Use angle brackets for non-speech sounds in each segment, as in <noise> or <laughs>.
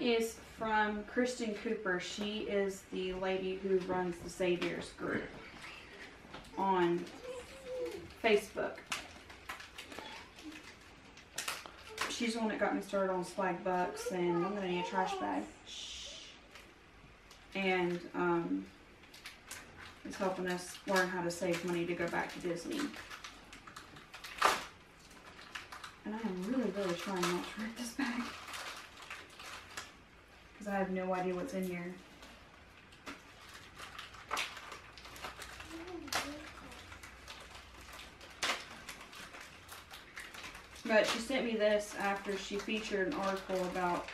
is from Kristen Cooper. She is the lady who runs the Saviors group on Facebook. She's the one that got me started on Swagbucks and I'm gonna need a trash bag. And um, helping us learn how to save money to go back to Disney. And I am really, really trying not to rip this bag. Because I have no idea what's in here. But she sent me this after she featured an article about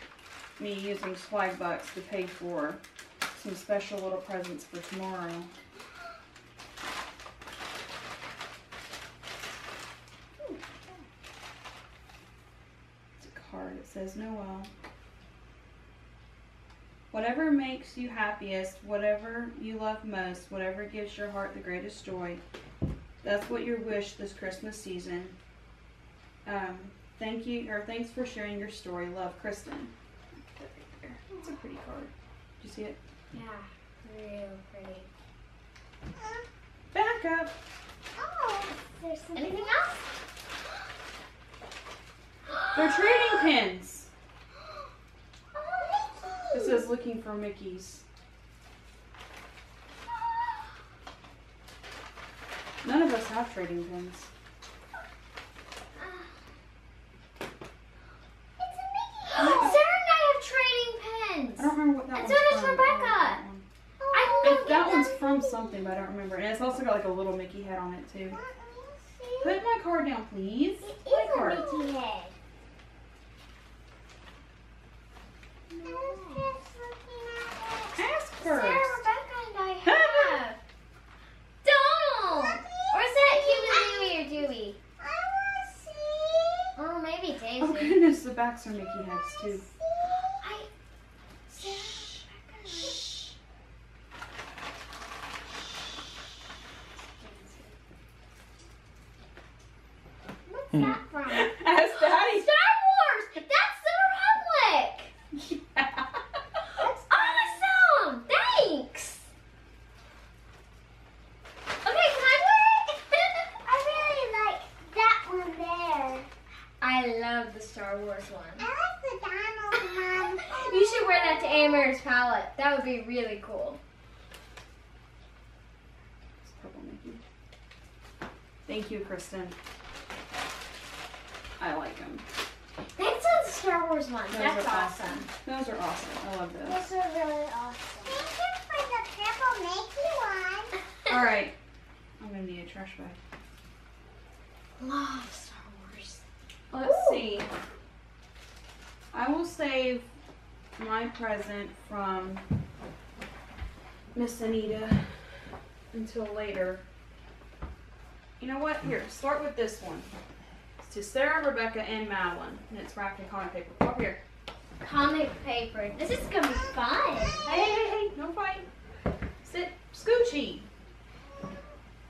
me using Swagbucks to pay for some special little presents for tomorrow. It's a card. It says Noel. Whatever makes you happiest, whatever you love most, whatever gives your heart the greatest joy, that's what your wish this Christmas season. Um, thank you, or thanks for sharing your story. Love, Kristen. Put that right there. A pretty card. Did you see it? Yeah, real pretty. Back up. Oh, there's something Anything else? They're trading pins. Oh, It says looking for Mickey's. None of us have trading pins. Oh, Sarah and I have trading pens. I don't remember what that And one's so does from. Rebecca. I can go If that one's them. from something, but I don't remember. And it's also got like a little Mickey head on it too. Put my card down, please. It My is a. Mickey head. Ask Sarah, first. Rebecca, and I have. Donald! Or is that Huey, Louie, or Dewey? Or maybe Daisy. Oh goodness, the backs are Mickey heads too. I. Sarah, Hmm. that from? Ask Daddy. Star Wars! That's the Republic! Yeah. Awesome! Thanks! Okay, can I wear it? I really like that one there. I love the Star Wars one. I like the Donald <laughs> one. You should wear that to Amber's palette. That would be really cool. It's purple Mickey. Thank you, Kristen. I like them. Thanks on the Star Wars one. Those That's are awesome. Those are awesome. I love those. Those are really awesome. <laughs> Thank you for the purple Mickey one. All right. I'm gonna need a trash bag. Love Star Wars. Let's see. I will save my present from Miss Anita until later. You know what? Here, start with this one. It's to Sarah, Rebecca, and Madeline. And it's wrapped in comic paper. Come up here. Comic paper. This is gonna be fun. Hey, hey, hey, no fight. Sit. Scoochie.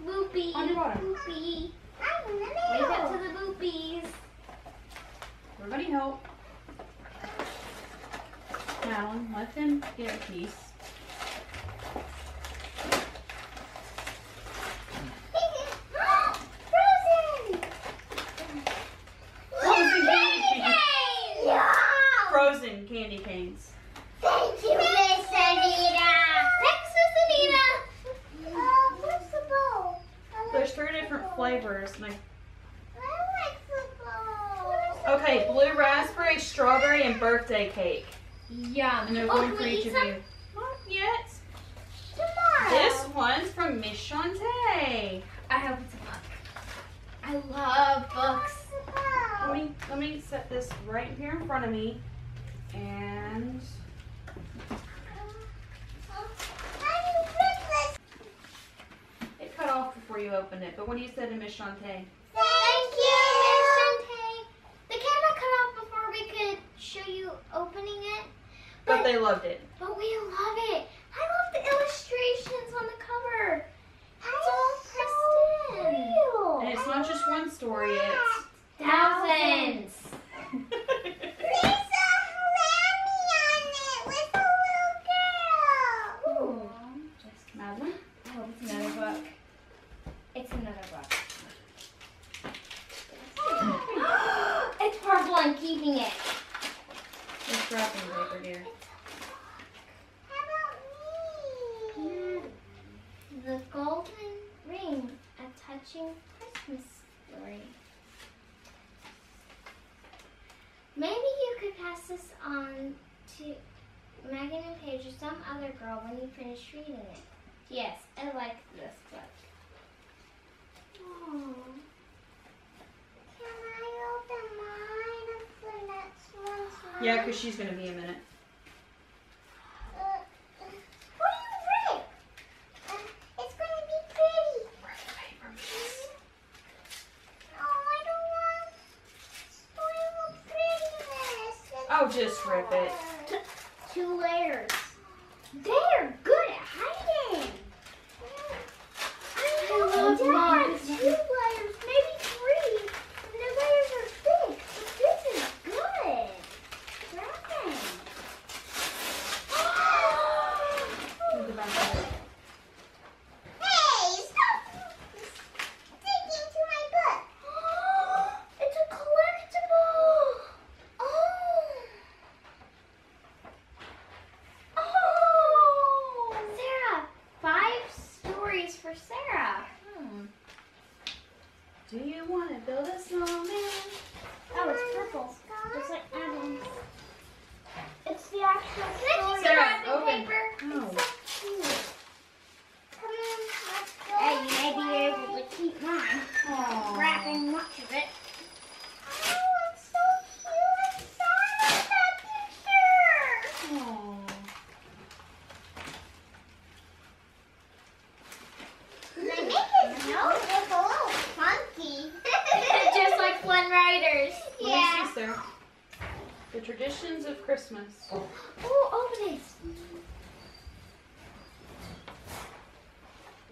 Boopy. On your bottom. Boopy. I'm in the Wake up to middle. the boopies. Everybody help. Madeline, let them get a piece. Frozen! Frozen candy canes. Frozen candy canes. Thank you, Miss Anita. Thanks, Miss Anita. Uh, what's the bowl? Like There's three different flavors. I I like the bowl. Okay, blue raspberry, strawberry, and birthday cake. Yum. And they're oh, one can for we each of some? you. Not yet. Tomorrow. This one's from Miss Shantae. I hope it's a book. I love books. Let me let me set this right here in front of me. And it cut off before you opened it. But what do you say to Miss Shantae? Thank you, Miss Shantae. The camera cut off before we could show you opening it. But they loved it. But we love it. I love the illustrations on the cover. It's all pressed in. And it's not just one story, it's Thousands. Please don't let me on Christmas story. Maybe you could pass this on to Megan and Paige or some other girl when you finish reading it. Yes, I like this book. Oh. Can I open mine if the next one's Yeah, because she's going to be a minute. Uh, uh, what do you think? Uh, it's gonna be pretty. Oh, I don't want spoil the Oh, just rip it. Two layers. They're good at hiding. I I love mine. Two layers, maybe three. And the layers are thick. But this is good. Wrapping. Move the back of it. Hey, stop sticking to my book. it's a collectible. Oh. Oh. Sarah, five stories for Sarah. Hmm. Do you want to build a snowman? Oh, it's purple. Just like Adam's. It's the actual Can I story. Sarah, wrapping open. paper? No. It's so cute. Come on, let's go. Hey, you may be able to keep mine. Aw. Wrapping much of it. Oh, it's so cute. I'm sad about that picture. Aw. They make his nose look a little funky. Flynn Riders. Let Yeah. me see, Sarah. The traditions of Christmas. Oh, open it.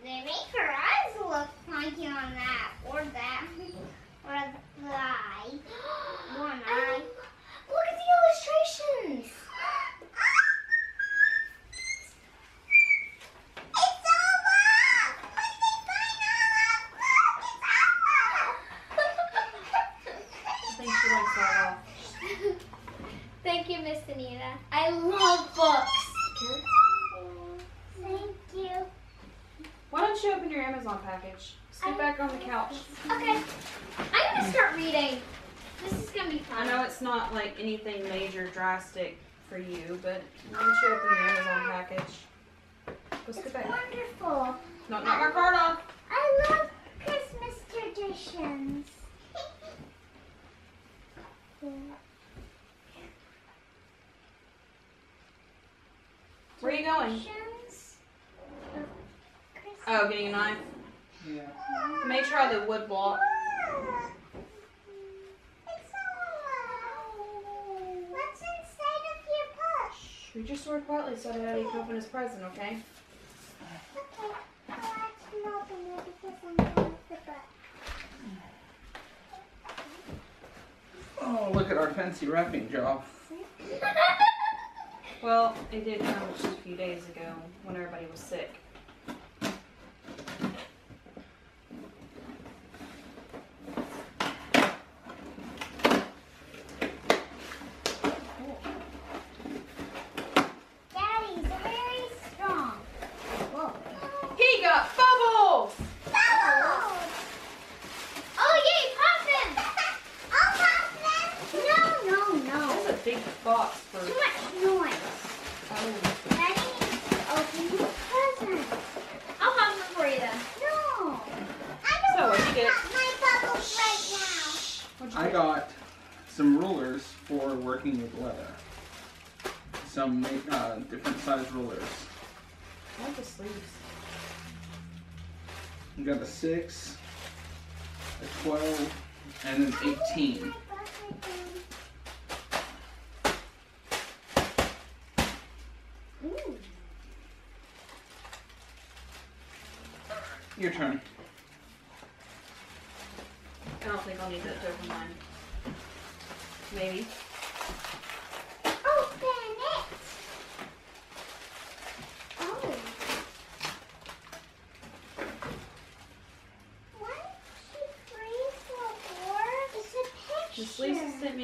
They make her eyes look funky on that, or that, or the eye. <gasps> One eye. Look at the illustrations. It's Elmo! When they find Elmo, I think she likes that off. Thank you, Miss Anita. I love books. Thank you. Why don't you open your Package? Sit back on the couch. Okay. I'm gonna start reading. This is gonna be fun. I know it's not like anything major drastic for you, but why don't you open your Amazon package? Sit It's back. wonderful. Not knock my card off. I love Christmas traditions. Where are you going? Traditions of Christmas. Oh, getting a knife. Yeah. May try the wood block. It's Elmo. What's inside of your push? Read your sword quietly so that you can open his present, okay? Okay, I'll actually open it because I'm done with the book. Oh, look at our fancy wrapping job. Well, it did come just a few days ago when everybody was sick. Daddy's very strong. He got bubbles! Bubbles! oh yay, Possum! I'll pop them. No, no, no. That's a big box for. Too much noise. Oh. Daddy needs to open the present. I'll pop them for you then. No. I don't So, want what'd to you get? pop my bubbles right now. What'd you I get? got some rulers for working with leather. Some uh, different size rulers. I like the sleeves. You got a six, a twelve, and an eighteen. My bucket then. Ooh. Your turn. I don't think I'll need that to open mine. Maybe.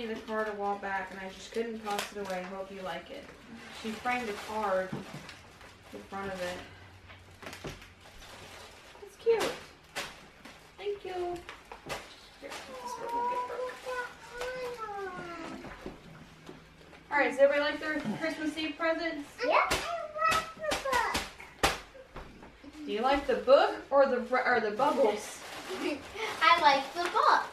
me the card to walk back, and I just couldn't toss it away. Hope you like it. She framed a card in front of it. It's cute. Thank you. All right, does everybody like their Christmas Eve presents? Yep. Do you like the book or the or the bubbles? <laughs> I like the book.